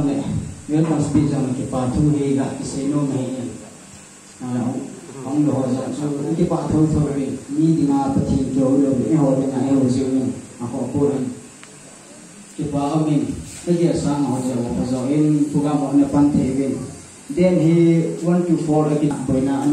zong ne wen ma speed zong ki pa thu he ga ki se no mai ne na ong lo za so ki pa thu thu ri ni di nga pa thi jo lo ni ho ni na e ho si ni a ho ko ran ki pa amin cái gì sang họ giờ họ giờ in program họ này pan thế về then he want to for cái bởi na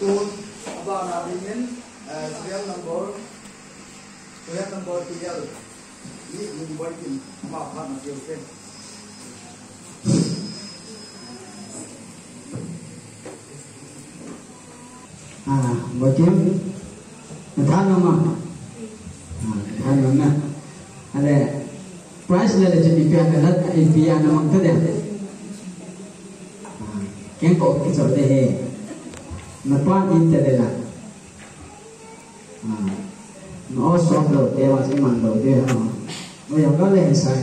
told about an argument, uh, serial number, serial number TL. Ini university, apa apa masih oke. Ah, bocil, kita nama, kita nama, ada price dari jenis pihak alat, pihak nama itu deh. Kau kau kisah deh. Nepal internet. Ah, no soft lo que vas a mandar, que no. Oye, ¿cuál es esa?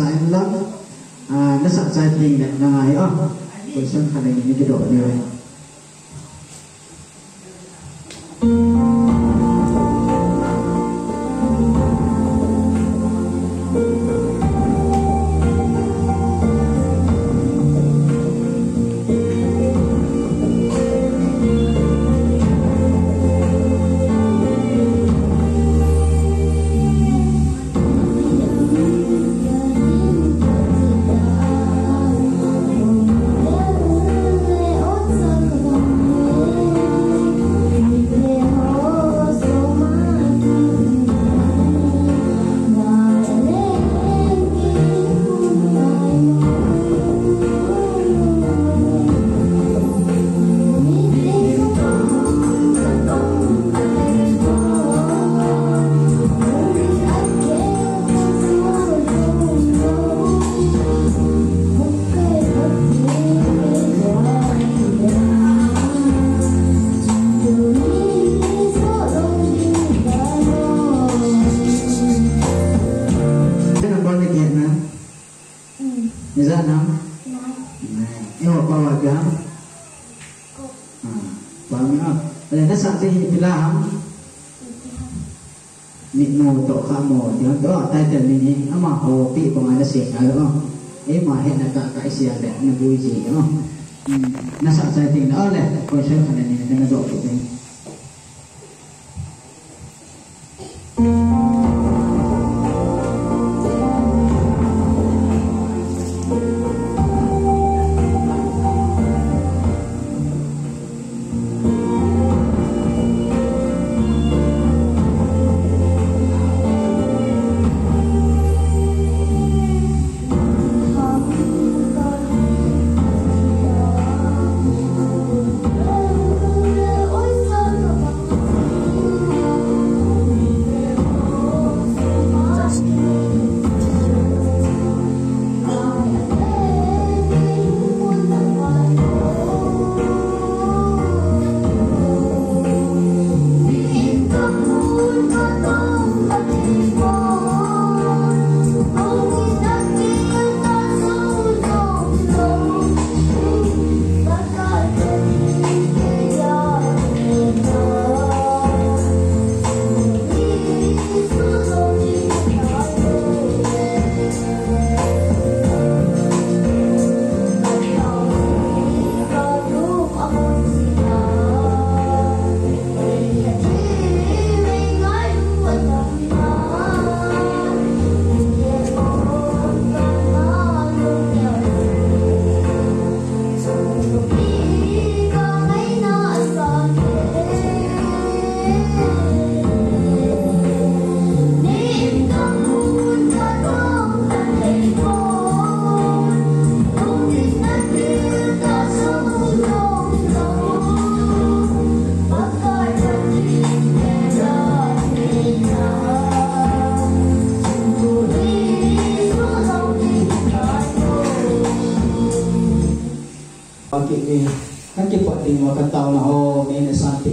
sai lắm à, nó sợ sai tình là ngài á tôi xem khả năng những cái độ điều này to kamo tiang do tai te mini ama ho pi pong ada sing ada oh e ma he na ka ka isi ada na bui ji oh nasa sai ting da ole ko sai khana ni na do ko ting ki kan ki pa ding wa kan tau na ho me ne san ti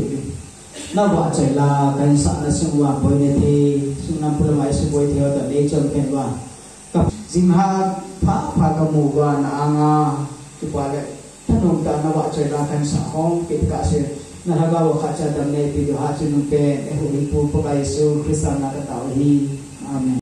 na wa chai la kan sa na sung wa boy ne thi sung nam pula mai su thi ta le chom ken wa ka zim ha pha pha ka mu wa na anga ki pa le ta na wa chai la kan sa hong ki ka se na ha ga wa kha cha dam ne ti ha chu nu ke e hu pu pu kai su kristan ka tau hi. Amen.